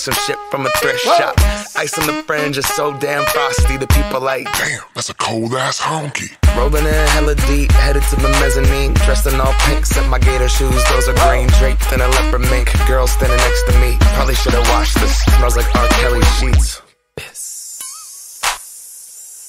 Some shit from a thrift shop. Ice on the fringe is so damn frosty. The people like, Damn, that's a cold ass honky. rolling in hella deep, headed to the mezzanine. Dressed in all pink, set my gator shoes. Those are green, draped in a leopard mink. Girl standing next to me. Probably should've washed this. Smells like R. Kelly sheets.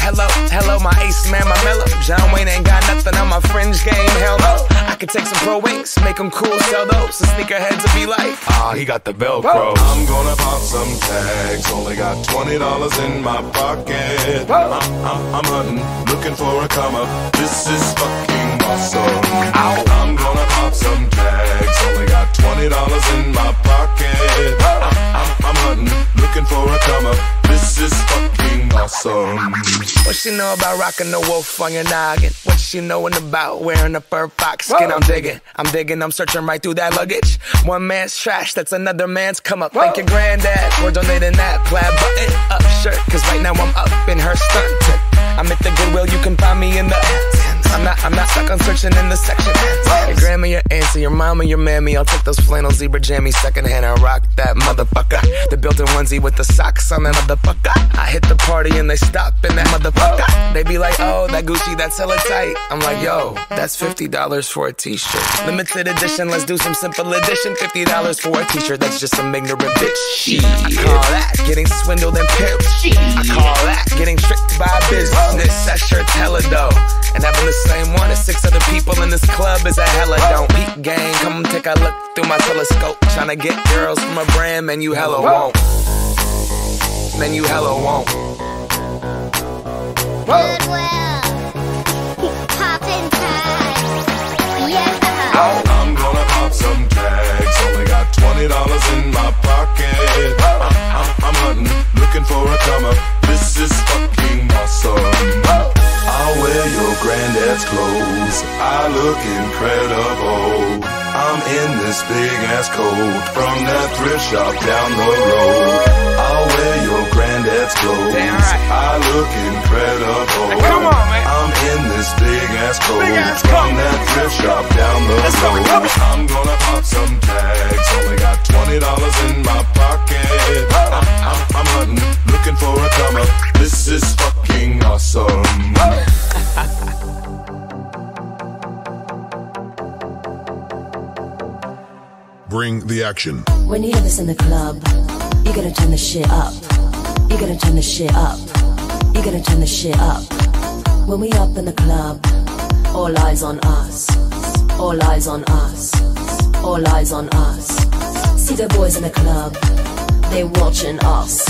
Hello, hello, my ace man, my mellow. John Wayne ain't got nothing on my fringe game. Hell no. I could take some pro wings, make them cool, sell those. The sneakerheads will be like, ah, he got the Velcro. I'm gonna pop some tags. Only got twenty dollars in my pocket. I'm, I'm, I'm hunting, looking for a come up. This is fucking awesome. I'm gonna pop some tags. Only got twenty dollars in my pocket. I'm, I'm, I'm hunting, looking for a come up. This is fucking awesome. What she know about rocking the wolf on your noggin? What she knowin' about wearing a fur fox skin? I'm digging, I'm digging, I'm searching right through that luggage. One man's trash, that's another man's come up. Thank your granddad for donating that plaid button up shirt. Cause right now I'm up in her stunt. I'm at the Goodwill, you can find me in the. I'm not, I'm not stuck on searching in the section. Your grandma, your auntie, your mama, your mammy. I'll take those flannel zebra jammies secondhand and rock that motherfucker. The built-in onesie with the socks on that motherfucker. I hit the party and they stop in that motherfucker. They be like, oh, that Gucci, that's hella tight. I'm like, yo, that's fifty dollars for a t-shirt. Limited edition, let's do some simple edition. Fifty dollars for a t-shirt, that's just some ignorant bitch. Shit. I call that getting swindled and pimped. I call that getting tricked by business. That shirt's hella dope. And having the same one as six other people in this club is a hella don't. Peak gang, come take a look through my telescope. Tryna get girls from a brand, man, you hella won't. Man, you hella won't. Goodwill. Poppin' tags. Yeah. I'm gonna pop some tags. Only got twenty dollars in my pocket. I'm, I'm, I'm hunting, looking for a come. This is fucking awesome. I'll wear your granddad's clothes. I look incredible. I'm in this big ass coat from that thrift shop down the road. I'll wear your granddad's clothes. Damn right. I look incredible. Come on, man. I'm in this big ass coat Big ass from coat. that thrift shop down the Let's road. come on. I'm gonna pop some tags. Only got twenty dollars in my pocket. I'm, I'm, I'm hunting, looking for a come up. This is fucking awesome. Bring the action. When you hear this in the club, you gotta turn the shit up. You gotta turn the shit up. You gotta turn the shit up. When we up in the club, all eyes on us. All eyes on us. All eyes on us. See the boys in the club, they watching us.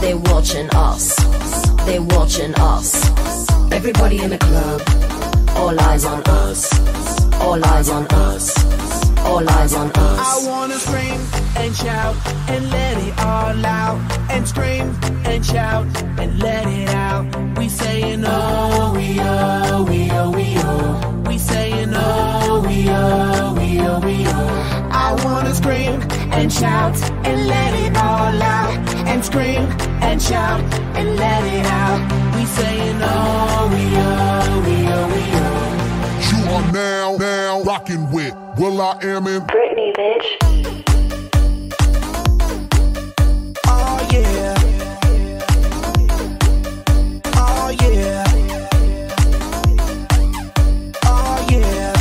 They watching us. They watching us. Everybody in the club. All eyes on us. All eyes on us. All eyes on us. I wanna scream and shout and let it all out. And scream and shout and let it out. We saying oh, we oh, we oh, we oh. We saying oh, we oh, we oh, we oh. I wanna scream and shout and let it all out. And scream and shout and let it out. We saying oh, we oh, we oh, we oh. You are now, now rocking with will.i.am in Britney, bitch. Oh yeah. Oh yeah. Oh yeah.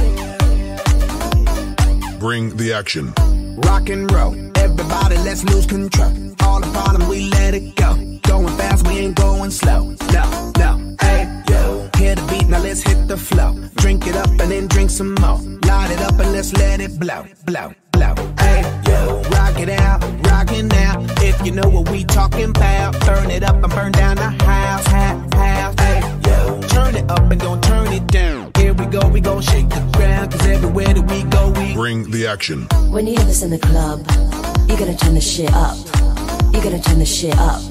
Bring the Action. Rock and roll. Everybody, let's lose control. All the bottom, we let it go. Going fast, we ain't going slow. No, no, hey, yo. Hear the beat, now let's hit the flow. Drink it up and then drink some more. Light it up and let's let it blow, blow, blow. Hey, yo. Rock it out, rock it now. If you know what we talking about, burn it up and burn down the house, house, house. Hey, yo. Turn it up and don't turn it down. Here we go, we gon' shake the ground. Cause everywhere that we go, we Bring the Action. When you hear this in the club, you gotta turn the shit up. You gotta turn the shit up.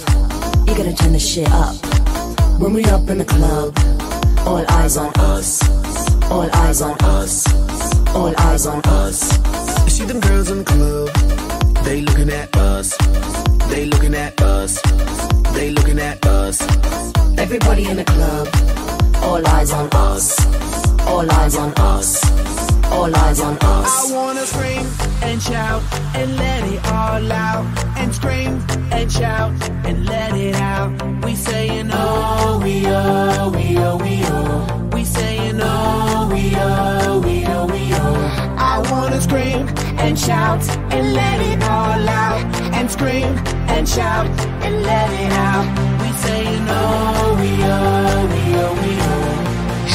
You gotta turn the shit up. When we up in the club, all eyes on us. All eyes on us. All eyes on us. You see them girls in the club, they looking at us. They looking at us. They looking at us. Everybody in the club, all eyes on us. All eyes on us. All eyes on us. I wanna scream and shout and let it all out. And scream and shout and let it out. We saying oh, we oh, we oh, we oh. We saying oh, we oh, we. I wanna scream and shout and let it all out. And scream and shout and let it out. We saying oh, we oh, we oh, we oh.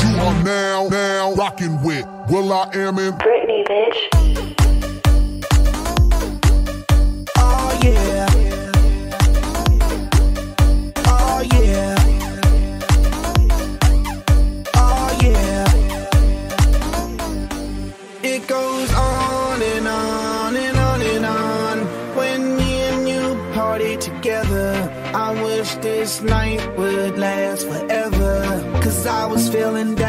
You are now, now rocking with Will I Am in Britney, bitch. This night would last forever. Cause I was feeling down,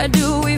Why do we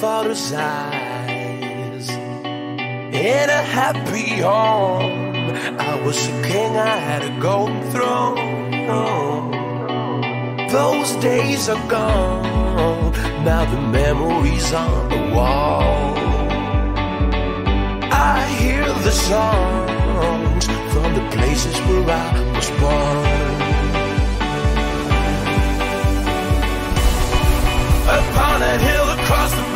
father's eyes. In a happy home, I was a king, I had a golden throne. Those days are gone, now the memories on the wall. I hear the songs from the places where I was born. Upon a hill across the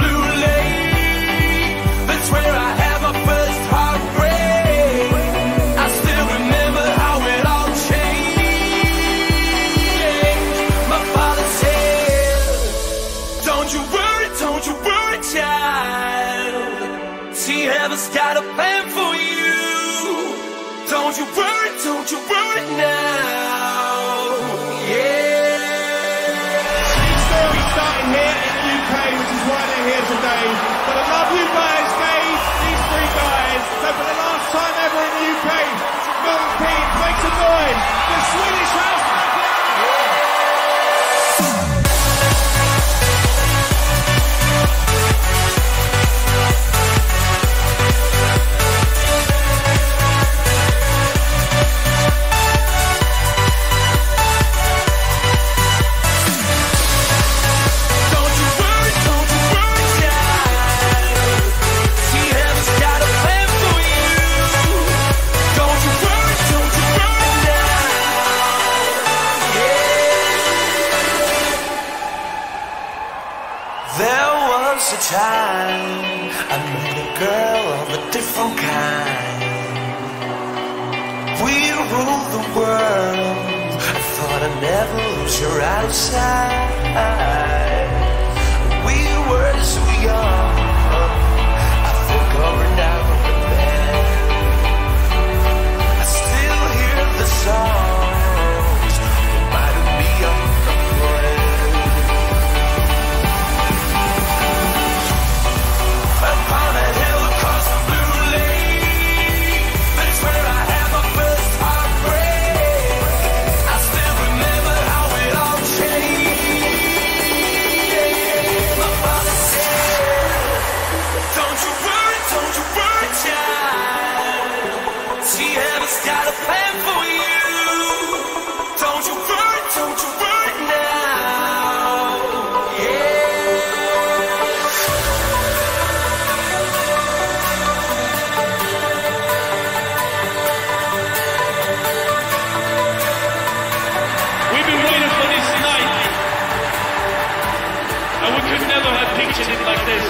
pictured it like this.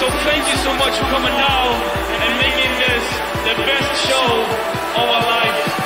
So thank you so much for coming now and making this the best show of our life.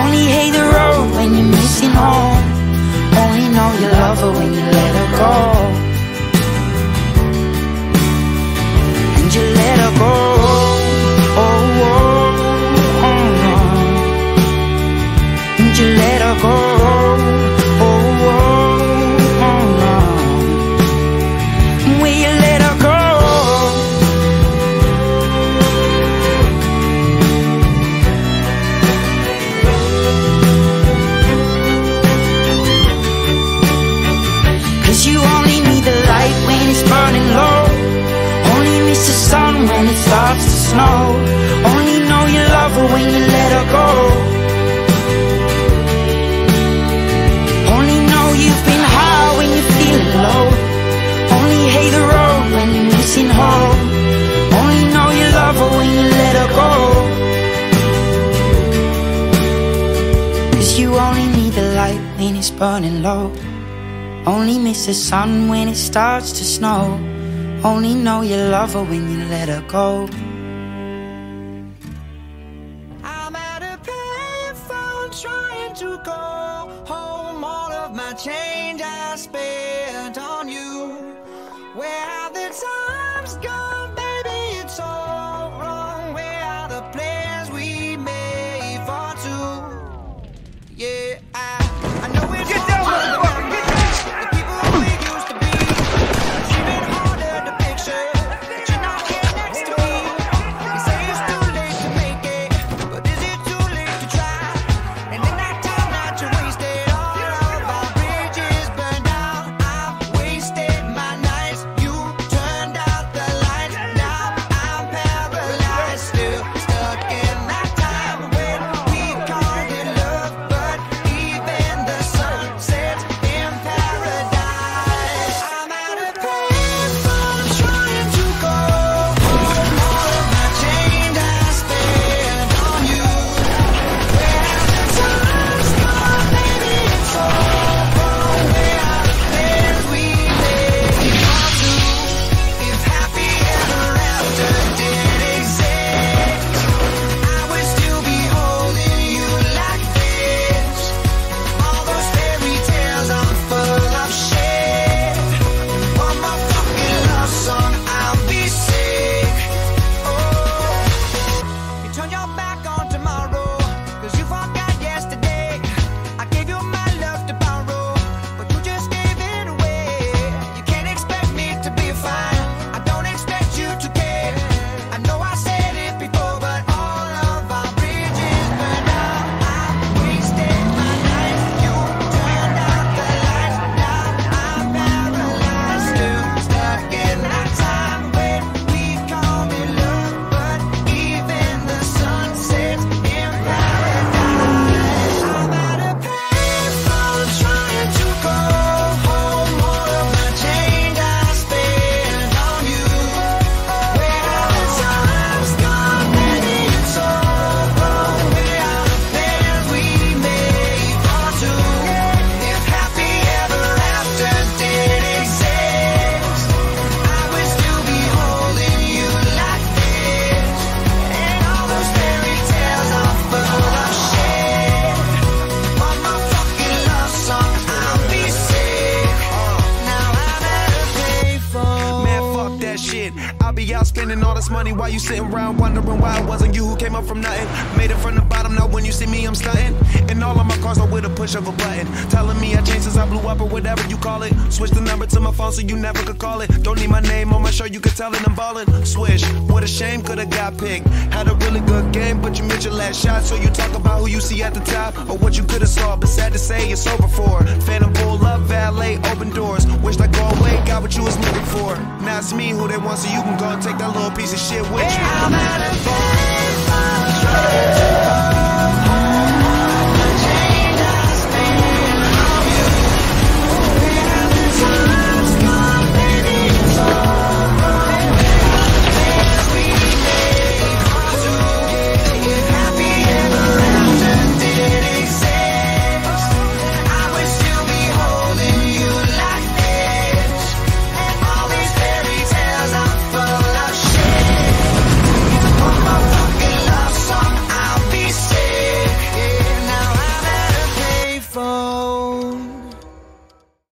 Only hate the road when you're missing home. Only know you love her when you let her go. And you let her go. Oh, oh, oh, oh. And you let her go. burning low. Only miss the sun when it starts to snow. Only know you love her when you let her go. I picked. Had a really good game, but you missed your last shot. So you talk about who you see at the top or what you could have saw. But sad to say, it's over for. Phantom pull love valet, open doors. Wish like away, got what you was looking for. Now it's me who they want, so you can go and take that little piece of shit with you.